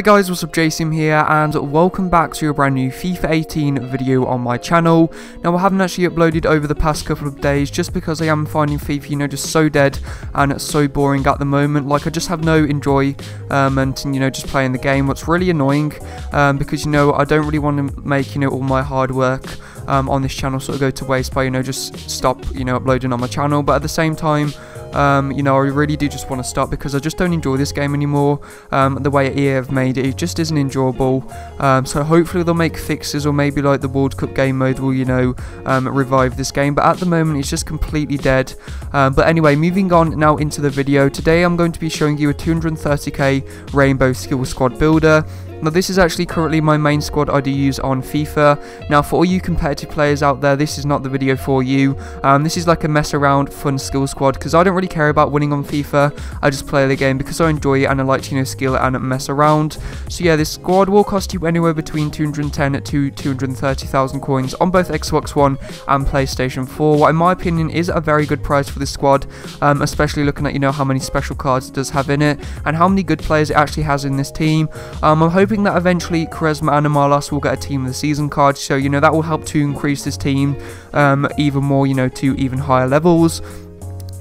Hi guys, what's up, Jason here, and welcome back to a brand new FIFA 18 video on my channel. Now, I haven't actually uploaded over the past couple of days just because I am finding FIFA, you know, just so dead and so boring at the moment. Like, I just have no enjoy um, and, you know, just playing the game. What's really annoying um, because, you know, I don't really want to make, you know, all my hard work um, on this channel sort of go to waste by, you know, just stop, you know, uploading on my channel. But at the same time, um, you know, I really do just want to stop because I just don't enjoy this game anymore. Um, the way EA have made it, it just isn't enjoyable. Um, so hopefully they'll make fixes or maybe like the World Cup game mode will, you know, um, revive this game. But at the moment, it's just completely dead. Um, but anyway, moving on now into the video. Today I'm going to be showing you a 230k Rainbow Skill Squad builder. Now this is actually currently my main squad I do use on FIFA. Now for all you competitive players out there, this is not the video for you. Um, this is like a mess around fun skill squad because I don't really care about winning on FIFA. I just play the game because I enjoy it and I like to you know skill and mess around. So yeah, this squad will cost you anywhere between 210 to 230,000 coins on both Xbox One and PlayStation 4. What in my opinion is a very good price for this squad, um, especially looking at you know how many special cards it does have in it and how many good players it actually has in this team. Um, I'm hoping hoping that eventually Quaresma and will get a Team of the Season card, so, you know, that will help to increase this team um, even more, you know, to even higher levels.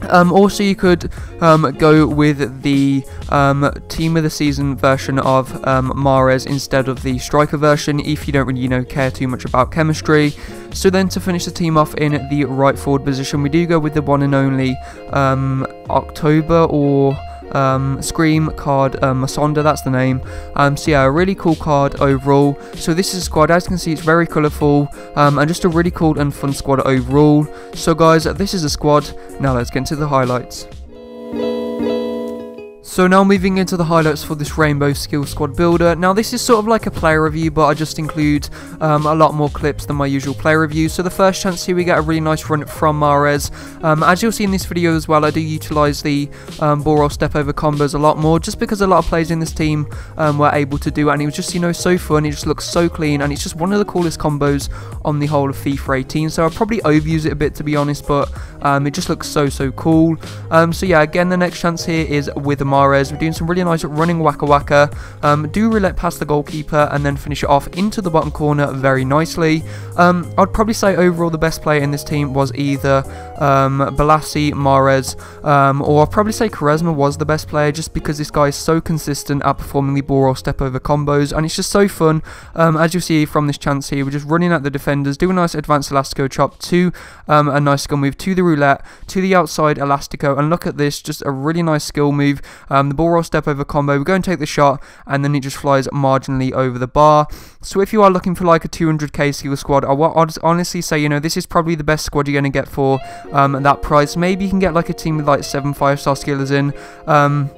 Um, also, you could um, go with the um, Team of the Season version of um, Mahrez instead of the Striker version if you don't really, you know, care too much about chemistry. So then to finish the team off in the right forward position, we do go with the one and only um, October or um, Scream card um, Musonda, that's the name. Um, so yeah, a really cool card overall. So this is a squad, as you can see, it's very colourful um, and just a really cool and fun squad overall. So guys, this is a squad. Now let's get into the highlights. So now moving into the highlights for this Rainbow Skill Squad builder. Now this is sort of like a player review, but I just include um, a lot more clips than my usual player review. So the first chance here we get a really nice run from Mahrez. Um, as you'll see in this video as well, I do utilise the um, roll step over combos a lot more, just because a lot of players in this team um, were able to do it, and it was just, you know, so fun. It just looks so clean, and it's just one of the coolest combos on the whole of FIFA 18. So I'll probably overuse it a bit, to be honest, but um, it just looks so, so cool. Um, so yeah, again, the next chance here is with Mahrez Mahrez. We're doing some really nice running waka waka. Um, do roulette past the goalkeeper and then finish it off into the bottom corner very nicely. Um, I'd probably say overall the best player in this team was either um, Balassi, Mahrez, um, or I'd probably say Quaresma was the best player just because this guy is so consistent at performing the ball roll step over combos and it's just so fun. Um, as you see from this chance here, we're just running at the defenders, do a nice advanced elastico chop to um, a nice skill move to the roulette, to the outside elastico, and look at this, just a really nice skill move. Um, the ball roll step over combo, we go and take the shot, and then it just flies marginally over the bar. So if you are looking for like a 200k skill squad, I would honestly say, you know, this is probably the best squad you're going to get for um, that price. Maybe you can get like a team with like 7 5-star skillers in. Um,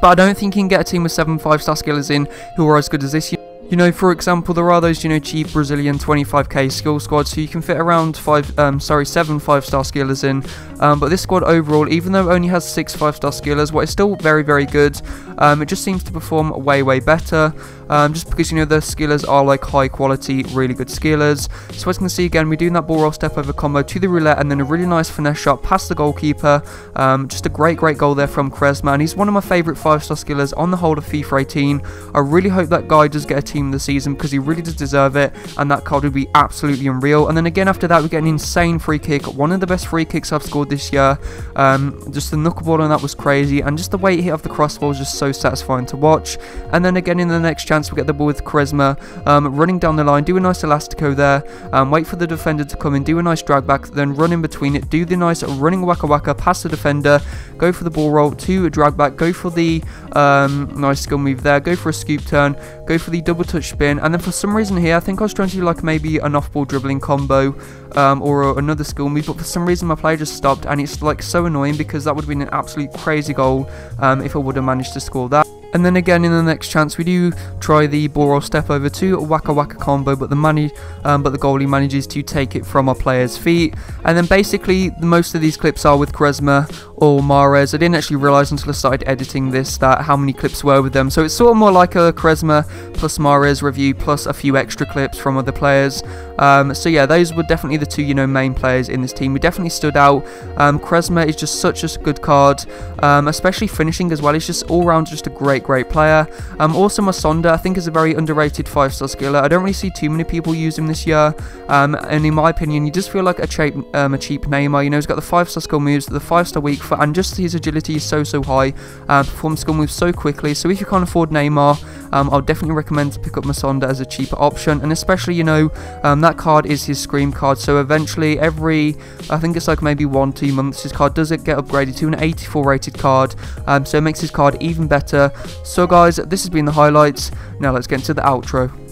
but I don't think you can get a team with 7 5-star skillers in who are as good as this. You know, for example, there are those, you know, cheap Brazilian 25k skill squads, so you can fit around five, um, sorry, seven five-star skillers in. Um, but this squad overall, even though it only has six five-star skillers, what is still very, very good. Um, it just seems to perform way, way better. Um, just because, you know, the skillers are like high quality, really good skillers. So as you can see again, we're doing that ball roll step over combo to the roulette and then a really nice finesse shot past the goalkeeper. Um, just a great, great goal there from Quaresma. And he's one of my favourite five-star skillers on the whole of FIFA 18. I really hope that guy does get a team the season because he really does deserve it, and that card would be absolutely unreal. And then again after that, we get an insane free kick, one of the best free kicks I've scored this year. Um, just the knuckleball on that was crazy, and just the way he hit off the crossbar was just so satisfying to watch. And then again in the next chance, we get the ball with Quaresma um, running down the line, do a nice elastico there, um, wait for the defender to come in, do a nice drag back, then run in between it, do the nice running waka waka past the defender, go for the ball roll to a drag back, go for the um, nice skill move there, go for a scoop turn, go for the double touch spin, and then for some reason here, I think I was trying to do like maybe an off-ball dribbling combo um, or another skill move, but for some reason my player just stopped, and it's like so annoying because that would have been an absolute crazy goal um, if I would have managed to score that. And then again in the next chance we do try the ball roll step over to Waka Waka combo but the money um, but the goalie manages to take it from our player's feet. And then basically most of these clips are with Quaresma or Mahrez. I didn't actually realise until I started editing this that how many clips were with them. So it's sort of more like a Quaresma plus Mahrez review plus a few extra clips from other players. Um, so yeah, those were definitely the two you know main players in this team. We definitely stood out. Um, is just such a good card, um, especially finishing as well. He's just all round just a great great player. Um, also Musonda I think is a very underrated five star skiller. I don't really see too many people use him this year, um, and in my opinion, you just feel like a cheap um, a cheap Neymar. You know, he's got the five star skill moves, the five star weak and just his agility is so so high. Uh, performs skill moves so quickly. So if you can't afford Neymar, um, I'll definitely recommend to pick up Musonda as a cheaper option, and especially you know um, that card is his Scream card. So eventually, every I think it's like maybe one two months, his card does it get upgraded to an 84 rated card. Um, so it makes his card even better. So guys, this has been the highlights. Now let's get into the outro.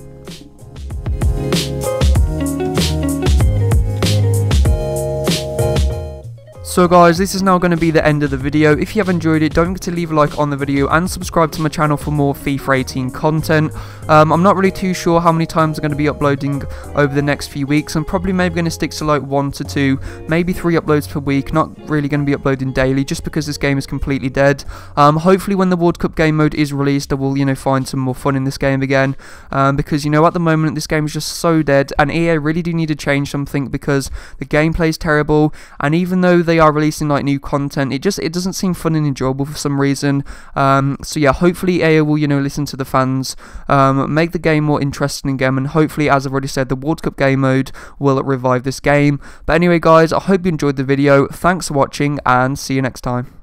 So guys, this is now going to be the end of the video. If you have enjoyed it, don't forget to leave a like on the video and subscribe to my channel for more FIFA 18 content. Um, I'm not really too sure how many times I'm going to be uploading over the next few weeks. I'm probably maybe going to stick to like one to two, maybe three uploads per week. Not really going to be uploading daily just because this game is completely dead. Um, hopefully when the World Cup game mode is released, I will, you know, find some more fun in this game again. Um, because, you know, at the moment this game is just so dead and EA really do need to change something because the gameplay is terrible and even though they are are releasing like new content, it just it doesn't seem fun and enjoyable for some reason. Um, so yeah, hopefully EA will you know listen to the fans, um, make the game more interesting again, and hopefully, as I've already said, the World Cup game mode will revive this game. But anyway, guys, I hope you enjoyed the video. Thanks for watching, and see you next time.